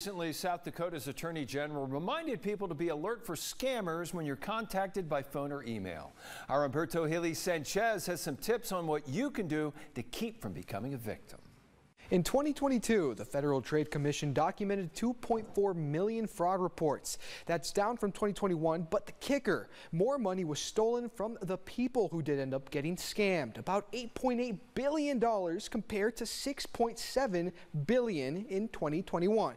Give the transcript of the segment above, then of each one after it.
Recently, South Dakota's Attorney General reminded people to be alert for scammers when you're contacted by phone or email. Our Umberto Giles Sanchez has some tips on what you can do to keep from becoming a victim. In 2022, the Federal Trade Commission documented 2.4 million fraud reports. That's down from 2021, but the kicker, more money was stolen from the people who did end up getting scammed, about $8.8 billion compared to 6.7 billion in 2021.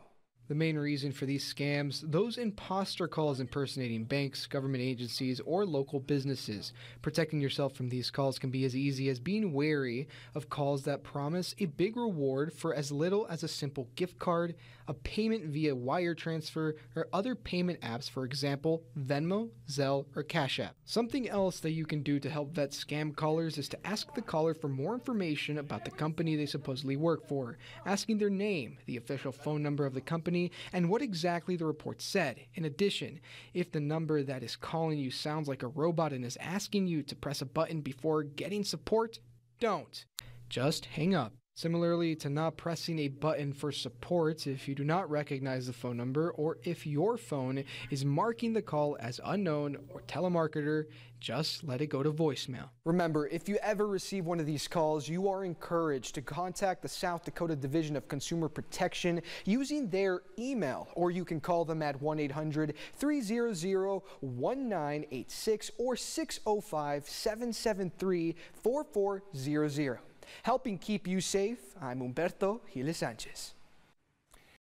The main reason for these scams, those imposter calls impersonating banks, government agencies, or local businesses. Protecting yourself from these calls can be as easy as being wary of calls that promise a big reward for as little as a simple gift card, a payment via wire transfer, or other payment apps, for example, Venmo, Zelle, or Cash App. Something else that you can do to help vet scam callers is to ask the caller for more information about the company they supposedly work for, asking their name, the official phone number of the company, and what exactly the report said. In addition, if the number that is calling you sounds like a robot and is asking you to press a button before getting support, don't. Just hang up. Similarly, to not pressing a button for support if you do not recognize the phone number or if your phone is marking the call as unknown or telemarketer, just let it go to voicemail. Remember, if you ever receive one of these calls, you are encouraged to contact the South Dakota Division of Consumer Protection using their email, or you can call them at 1 800 300 1986 or 605 773 4400. Helping keep you safe, I'm Umberto Giles Sanchez.